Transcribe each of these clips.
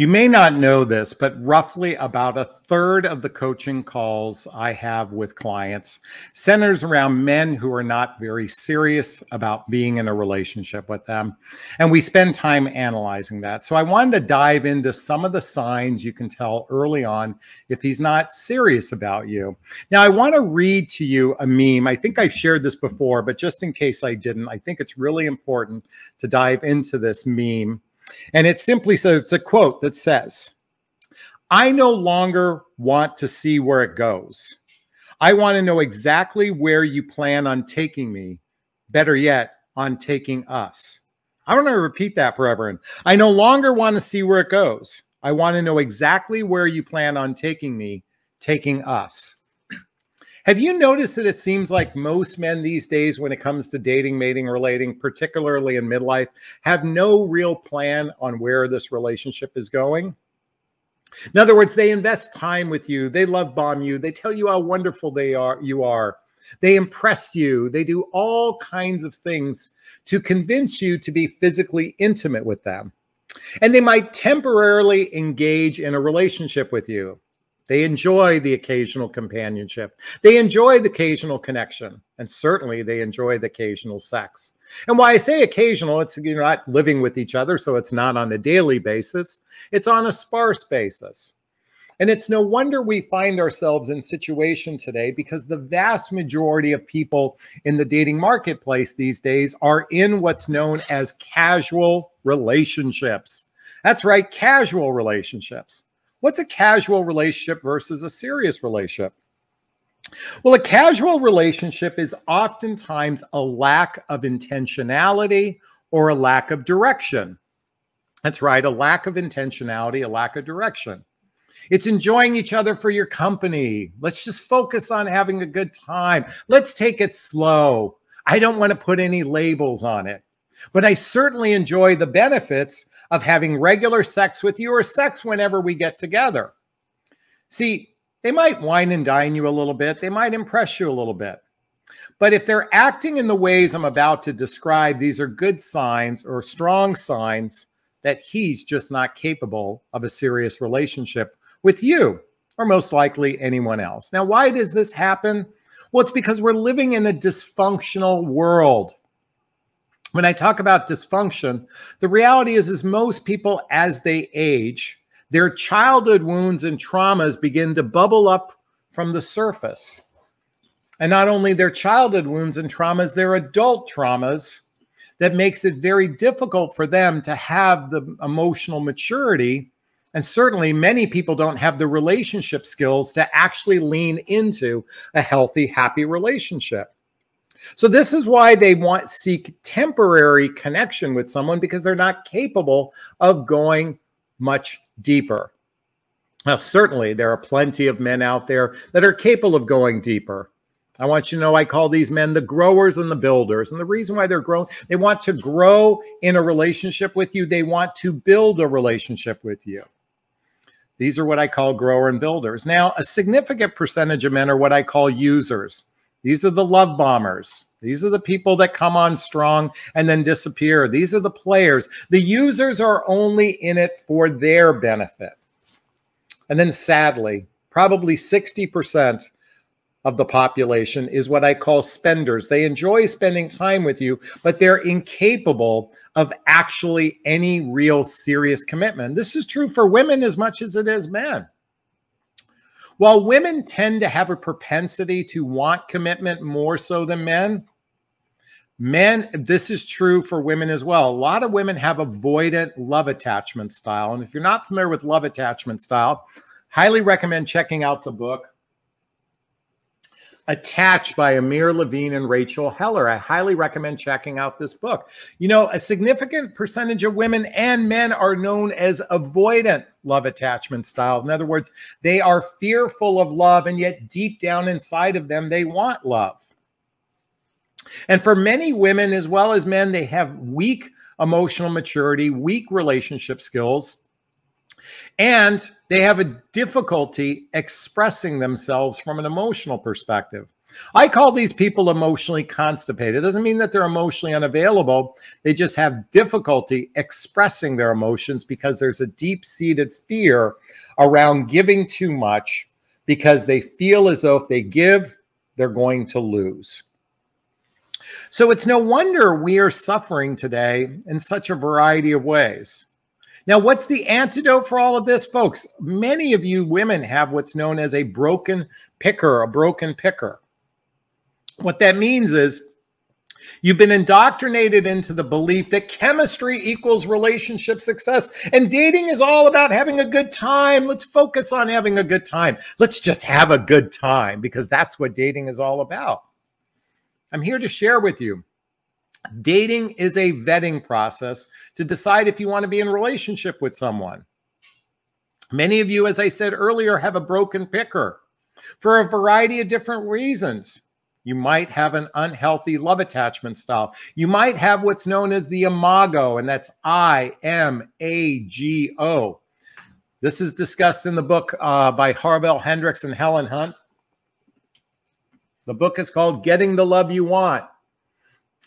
You may not know this, but roughly about a third of the coaching calls I have with clients centers around men who are not very serious about being in a relationship with them. And we spend time analyzing that. So I wanted to dive into some of the signs you can tell early on if he's not serious about you. Now, I want to read to you a meme. I think I've shared this before, but just in case I didn't, I think it's really important to dive into this meme and it simply says it's a quote that says, I no longer want to see where it goes. I want to know exactly where you plan on taking me. Better yet, on taking us. I want to repeat that forever. everyone. I no longer want to see where it goes. I want to know exactly where you plan on taking me, taking us. Have you noticed that it seems like most men these days, when it comes to dating, mating, relating, particularly in midlife, have no real plan on where this relationship is going? In other words, they invest time with you, they love bomb you, they tell you how wonderful they are, you are, they impress you, they do all kinds of things to convince you to be physically intimate with them. And they might temporarily engage in a relationship with you. They enjoy the occasional companionship. They enjoy the occasional connection. And certainly they enjoy the occasional sex. And why I say occasional, it's you're not living with each other, so it's not on a daily basis. It's on a sparse basis. And it's no wonder we find ourselves in situation today because the vast majority of people in the dating marketplace these days are in what's known as casual relationships. That's right, casual relationships. What's a casual relationship versus a serious relationship? Well, a casual relationship is oftentimes a lack of intentionality or a lack of direction. That's right, a lack of intentionality, a lack of direction. It's enjoying each other for your company. Let's just focus on having a good time. Let's take it slow. I don't want to put any labels on it, but I certainly enjoy the benefits of having regular sex with you or sex whenever we get together. See, they might wine and dine you a little bit, they might impress you a little bit. But if they're acting in the ways I'm about to describe, these are good signs or strong signs that he's just not capable of a serious relationship with you or most likely anyone else. Now, why does this happen? Well, it's because we're living in a dysfunctional world when I talk about dysfunction, the reality is, is most people, as they age, their childhood wounds and traumas begin to bubble up from the surface. And not only their childhood wounds and traumas, their adult traumas that makes it very difficult for them to have the emotional maturity. And certainly, many people don't have the relationship skills to actually lean into a healthy, happy relationship. So this is why they want seek temporary connection with someone because they're not capable of going much deeper. Now, certainly there are plenty of men out there that are capable of going deeper. I want you to know I call these men the growers and the builders. And the reason why they're growing, they want to grow in a relationship with you. They want to build a relationship with you. These are what I call grower and builders. Now, a significant percentage of men are what I call users. These are the love bombers. These are the people that come on strong and then disappear. These are the players. The users are only in it for their benefit. And then sadly, probably 60% of the population is what I call spenders. They enjoy spending time with you, but they're incapable of actually any real serious commitment. This is true for women as much as it is men. While women tend to have a propensity to want commitment more so than men, men, this is true for women as well. A lot of women have avoidant love attachment style. And if you're not familiar with love attachment style, highly recommend checking out the book Attached by Amir Levine and Rachel Heller. I highly recommend checking out this book. You know, a significant percentage of women and men are known as avoidant love attachment style. In other words, they are fearful of love, and yet deep down inside of them, they want love. And for many women, as well as men, they have weak emotional maturity, weak relationship skills, and they have a difficulty expressing themselves from an emotional perspective. I call these people emotionally constipated. It doesn't mean that they're emotionally unavailable. They just have difficulty expressing their emotions because there's a deep seated fear around giving too much because they feel as though if they give, they're going to lose. So it's no wonder we are suffering today in such a variety of ways. Now, what's the antidote for all of this, folks? Many of you women have what's known as a broken picker, a broken picker. What that means is you've been indoctrinated into the belief that chemistry equals relationship success and dating is all about having a good time. Let's focus on having a good time. Let's just have a good time because that's what dating is all about. I'm here to share with you. Dating is a vetting process to decide if you want to be in relationship with someone. Many of you, as I said earlier, have a broken picker for a variety of different reasons. You might have an unhealthy love attachment style. You might have what's known as the imago, and that's I M A G O. This is discussed in the book uh, by Harville Hendrix and Helen Hunt. The book is called Getting the Love You Want.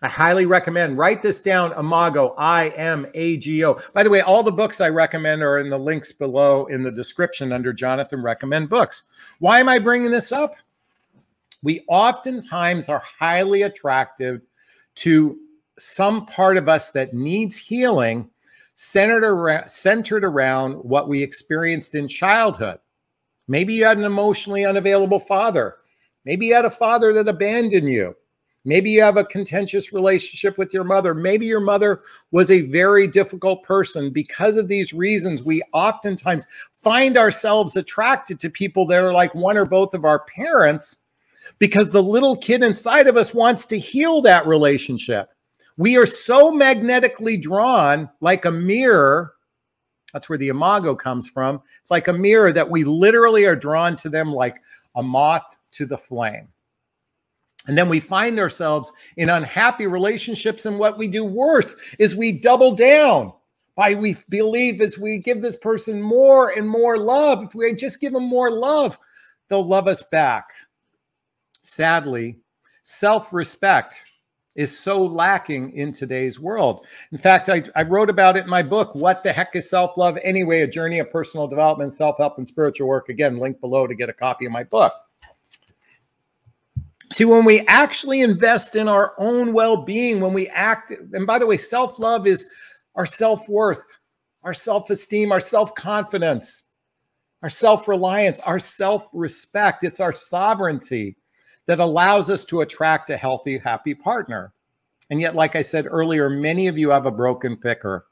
I highly recommend. Write this down, Imago, I M A G O. By the way, all the books I recommend are in the links below in the description under Jonathon Recommend Books. Why am I bringing this up? We oftentimes are highly attractive to some part of us that needs healing centered around, centered around what we experienced in childhood. Maybe you had an emotionally unavailable father. Maybe you had a father that abandoned you. Maybe you have a contentious relationship with your mother. Maybe your mother was a very difficult person. Because of these reasons, we oftentimes find ourselves attracted to people that are like one or both of our parents because the little kid inside of us wants to heal that relationship. We are so magnetically drawn like a mirror. That's where the imago comes from. It's like a mirror that we literally are drawn to them like a moth to the flame. And then we find ourselves in unhappy relationships. And what we do worse is we double down by we believe as we give this person more and more love. If we just give them more love, they'll love us back sadly, self respect is so lacking in today's world. In fact, I, I, wrote about it in my book, What the Heck is Self Love Anyway? A Journey of Personal Development, Self Help, and Spiritual Work. Again, link below to get a copy of my book. See, when we actually invest in our own well being, when we act, and by the way, self love is our self worth, our self esteem, our self confidence, our self reliance, our self respect, it's our sovereignty that allows us to attract a healthy, happy partner. And yet, like I said earlier, many of you have a broken picker.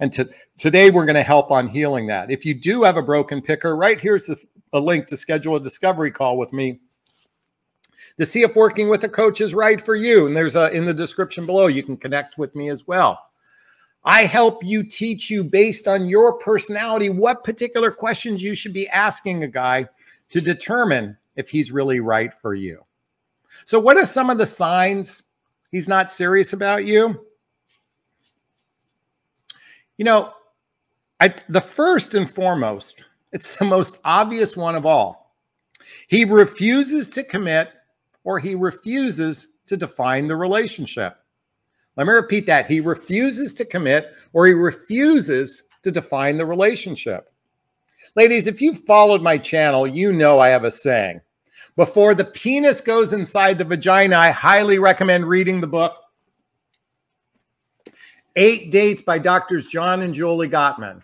And to, today we're going to help on healing that. If you do have a broken picker, right here's a, a link to schedule a discovery call with me to see if working with a coach is right for you. And there's a in the description below, you can connect with me as well. I help you teach you based on your personality what particular questions you should be asking a guy to determine if he's really right for you. So, what are some of the signs he's not serious about you? You know, I, the first and foremost, it's the most obvious one of all. He refuses to commit or he refuses to define the relationship. Let me repeat that. He refuses to commit or he refuses to define the relationship. Ladies, if you've followed my channel, you know I have a saying before the penis goes inside the vagina, I highly recommend reading the book Eight Dates by Doctors John and Julie Gottman.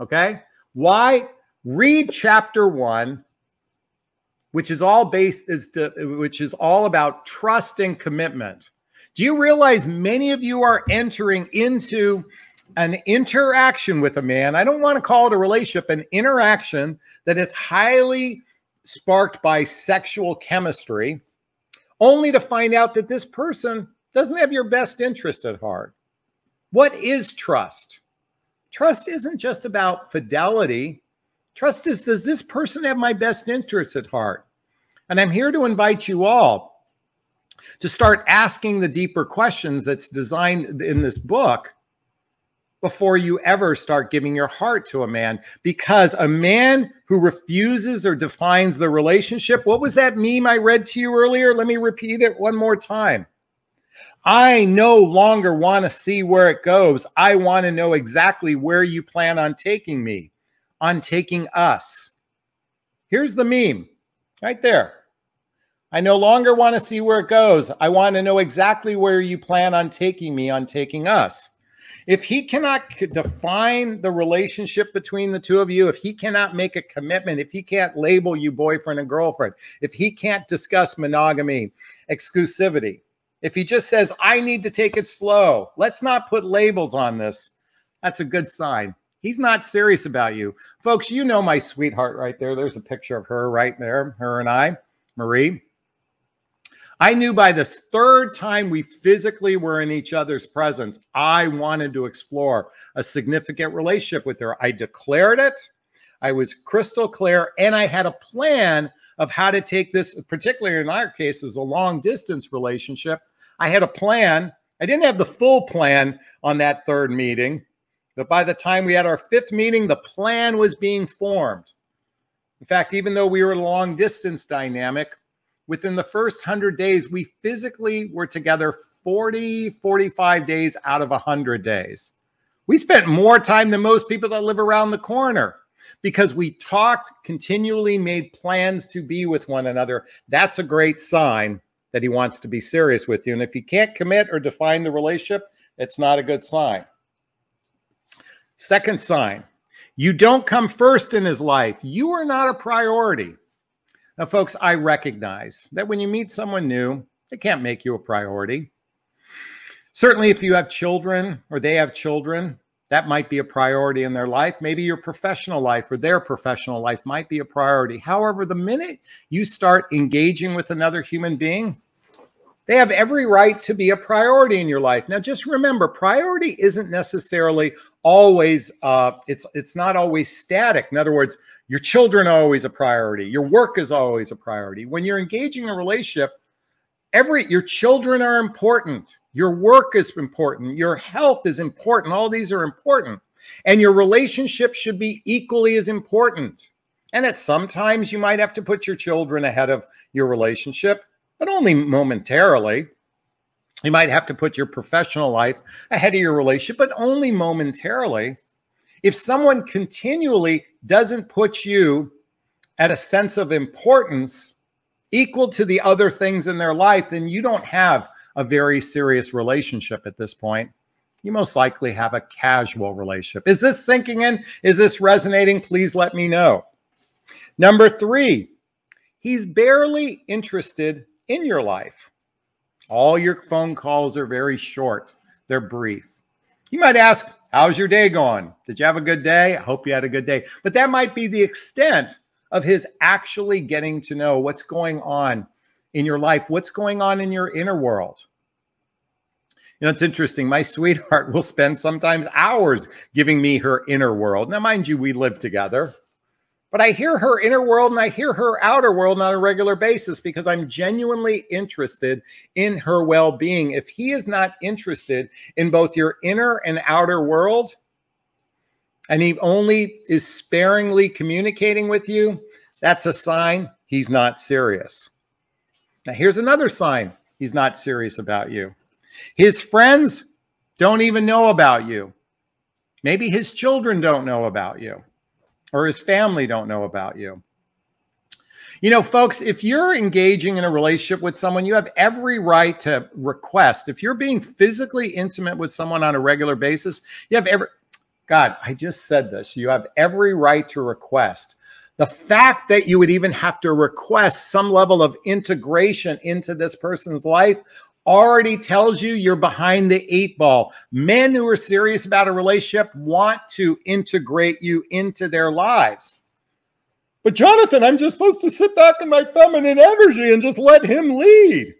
Okay. Why? Read chapter one, which is all based is to, which is all about trust and commitment. Do you realize many of you are entering into an interaction with a man? I don't want to call it a relationship, an interaction that is highly sparked by sexual chemistry, only to find out that this person doesn't have your best interest at heart. What is trust? Trust isn't just about fidelity. Trust is does this person have my best interest at heart? And I'm here to invite you all to start asking the deeper questions that's designed in this book before you ever start giving your heart to a man. Because a man who refuses or defines the relationship what was that meme i read to you earlier? Let me repeat it one more time. I no longer want to see where it goes. I want to know exactly where you plan on taking me on taking us. Here's the meme right there. I no longer want to see where it goes. I want to know exactly where you plan on taking me, on taking us. If he cannot define the relationship between the two of you, if he cannot make a commitment, if he can't label you boyfriend and girlfriend, if he can't discuss monogamy, exclusivity, if he just says, I need to take it slow, let's not put labels on this, that's a good sign. He's not serious about you. Folks, you know my sweetheart right there. There's a picture of her right there, her and I, Marie. I knew by the third time we physically were in each other's presence, I wanted to explore a significant relationship with her. I declared it. I was crystal clear, and I had a plan of how to take this, particularly in our case, as a long distance relationship. I had a plan. I didn't have the full plan on that third meeting, but by the time we had our fifth meeting, the plan was being formed. In fact, even though we were a long distance dynamic, within the first 100 days, we physically were together 40, 45 days out of 100 days. We spent more time than most people that live around the corner because we talked, continually made plans to be with one another. That's a great sign that he wants to be serious with you. And if he can't commit or define the relationship, it's not a good sign. Second sign, you don't come first in his life. You are not a priority. Now, folks, I recognize that when you meet someone new, they can't make you a priority. Certainly, if you have children or they have children, that might be a priority in their life. Maybe your professional life or their professional life might be a priority. However, the minute you start engaging with another human being, they have every right to be a priority in your life. Now, just remember, priority isn't necessarily always uh, it's it's not always static. In other words, your children are always a priority. Your work is always a priority. When you're engaging a relationship, every your children are important. Your work is important. Your health is important. All these are important. And your relationship should be equally as important. And at sometimes you might have to put your children ahead of your relationship, but only momentarily. You might have to put your professional life ahead of your relationship, but only momentarily. If someone continually doesn't put you at a sense of importance equal to the other things in their life, then you don't have a very serious relationship at this point. You most likely have a casual relationship. Is this sinking in? Is this resonating? Please let me know. Number three, he's barely interested in your life. All your phone calls are very short, they're brief. You might ask, How's your day going? Did you have a good day? I hope you had a good day. But that might be the extent of his actually getting to know what's going on in your life, what's going on in your inner world. You know, it's interesting. My sweetheart will spend sometimes hours giving me her inner world. Now, mind you, we live together. But I hear her inner world and I hear her outer world on a regular basis because I'm genuinely interested in her well being. If he is not interested in both your inner and outer world, and he only is sparingly communicating with you, that's a sign he's not serious. Now, here's another sign he's not serious about you. His friends don't even know about you. Maybe his children don't know about you or his family don't know about you. You know, folks, if you're engaging in a relationship with someone, you have every right to request. If you're being physically intimate with someone on a regular basis, you have every, God, I just said this. You have every right to request. The fact that you would even have to request some level of integration into this person's life already tells you you're behind the eight ball. Men who are serious about a relationship want to integrate you into their lives. But Jonathon, I'm just supposed to sit back in my feminine energy and just let him lead.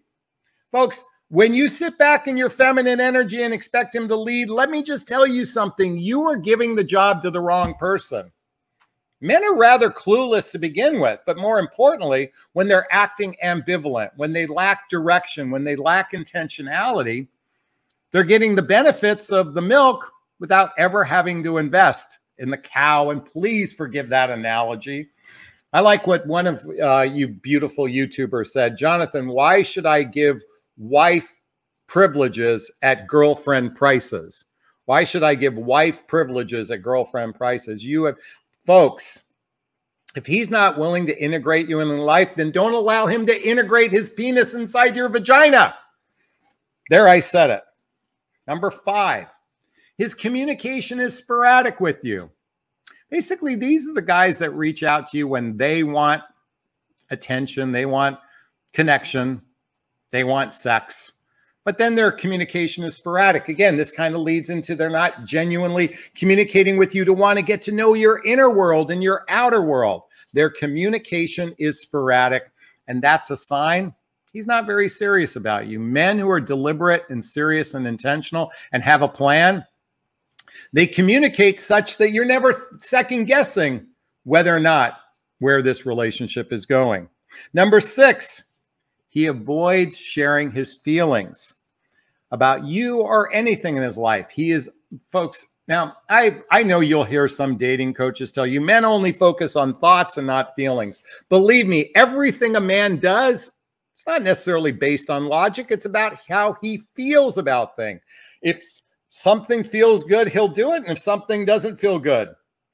Folks, when you sit back in your feminine energy and expect him to lead, let me just tell you something. You are giving the job to the wrong person. Men are rather clueless to begin with, but more importantly, when they're acting ambivalent, when they lack direction, when they lack intentionality, they're getting the benefits of the milk, without ever having to invest in the cow. And please forgive that analogy. I like what one of uh, you beautiful YouTubers said Jonathon, why should I give wife privileges at girlfriend prices? Why should I give wife privileges at girlfriend prices? You have, folks, if he's not willing to integrate you in life, then don't allow him to integrate his penis inside your vagina. There, I said it. Number five, his communication is sporadic with you. Basically, these are the guys that reach out to you when they want attention, they want connection, they want sex. But then their communication is sporadic. Again, this kind of leads into they're not genuinely communicating with you to want to get to know your inner world and your outer world. Their communication is sporadic. And that's a sign he's not very serious about you. Men who are deliberate and serious and intentional and have a plan, they communicate such that you're never second guessing whether or not where this relationship is going. Number six, he avoids sharing his feelings about you or anything in his life. He is, folks, now I, I know you'll hear some dating coaches tell you men only focus on thoughts and not feelings. Believe me, everything a man does it's not necessarily based on logic. It's about how he feels about things. If something feels good, he'll do it. And if something doesn't feel good,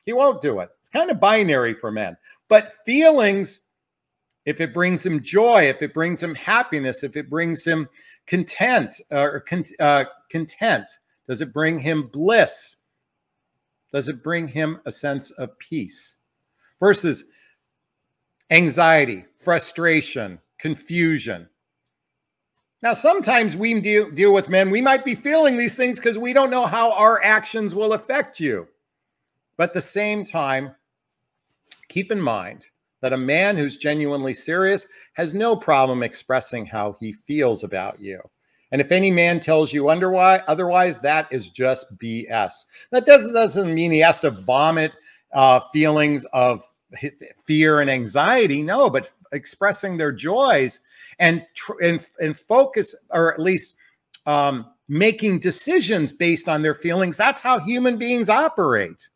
he won't do it. It's kind of binary for men. But feelings, if it brings him joy, if it brings him happiness, if it brings him content or uh, content, does it bring him bliss? Does it bring him a sense of peace? Versus anxiety, frustration, confusion. Now, sometimes we deal, deal with men, we might be feeling these things because we don't know how our actions will affect you. But at the same time, keep in mind that a man who's genuinely serious has no problem expressing how he feels about you. And if any man tells you otherwise, that is just BS. That doesn't, doesn't mean he has to vomit uh, feelings of fear and anxiety. No, but expressing their joys and and and focus, or at least um, making decisions based on their feelings. That's how human beings operate.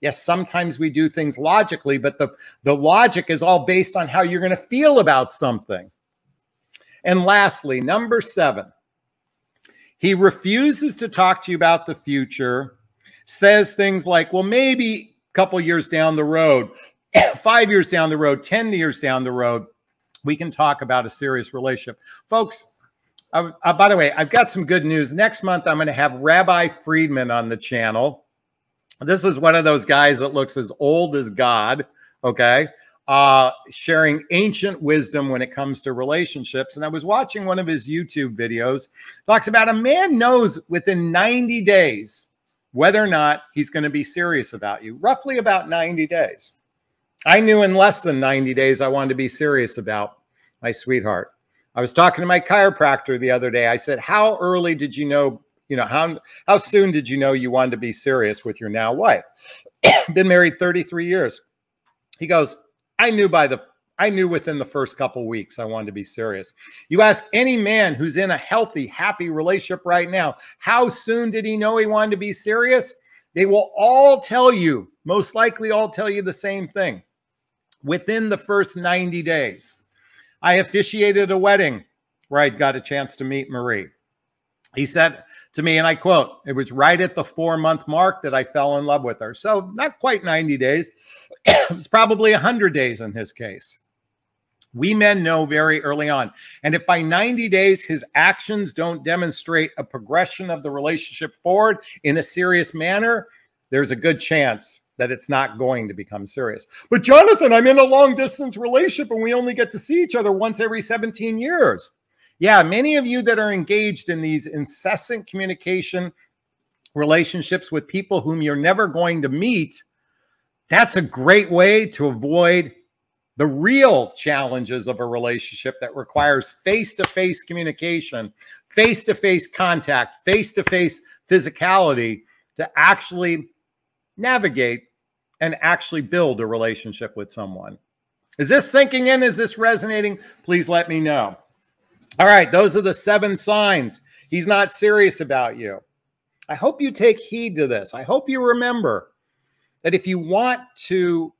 Yes, sometimes we do things logically, but the the logic is all based on how you're going to feel about something. And lastly, number seven, he refuses to talk to you about the future. Says things like, "Well, maybe." a couple years down the road five years down the road, 10 years down the road, we can talk about a serious relationship. Folks, uh, uh, by the way, I've got some good news. Next month, I'm going to have Rabbi Friedman on the channel. This is one of those guys that looks as old as God, okay? Uh, sharing ancient wisdom when it comes to relationships. And I was watching one of his YouTube videos, talks about a man knows within 90 days whether or not he's going to be serious about you, roughly about 90 days. I knew in less than 90 days I wanted to be serious about my sweetheart. I was talking to my chiropractor the other day. I said, "How early did you know, you know, how how soon did you know you wanted to be serious with your now wife?" Been married 33 years. He goes, "I knew by the I knew within the first couple weeks I wanted to be serious. You ask any man who's in a healthy, happy relationship right now, how soon did he know he wanted to be serious? They will all tell you, most likely all tell you the same thing within the first 90 days. I officiated a wedding where I got a chance to meet Marie. He said to me, and I quote, it was right at the four month mark that I fell in love with her. So, not quite 90 days. it was probably 100 days in his case. We men know very early on. And if by 90 days his actions don't demonstrate a progression of the relationship forward in a serious manner, there's a good chance that it's not going to become serious. But Jonathon, I'm in a long distance relationship and we only get to see each other once every 17 years. Yeah, many of you that are engaged in these incessant communication relationships with people whom you're never going to meet, that's a great way to avoid the real challenges of a relationship that requires face to face communication, face to face contact, face to face physicality to actually navigate and actually build a relationship with someone. Is this sinking in? Is this resonating? Please let me know. All right, those are the seven signs. He's not serious about you. I hope you take heed to this. I hope you remember that if you want to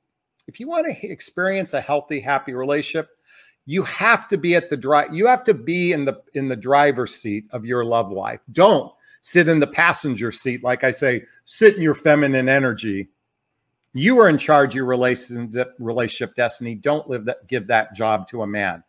if you want to experience a healthy happy relationship, you have to be at the drive you have to be in the in the driver's seat of your love life. Don't sit in the passenger seat like I say, sit in your feminine energy. You are in charge of your relationship relationship destiny. Don't live that give that job to a man.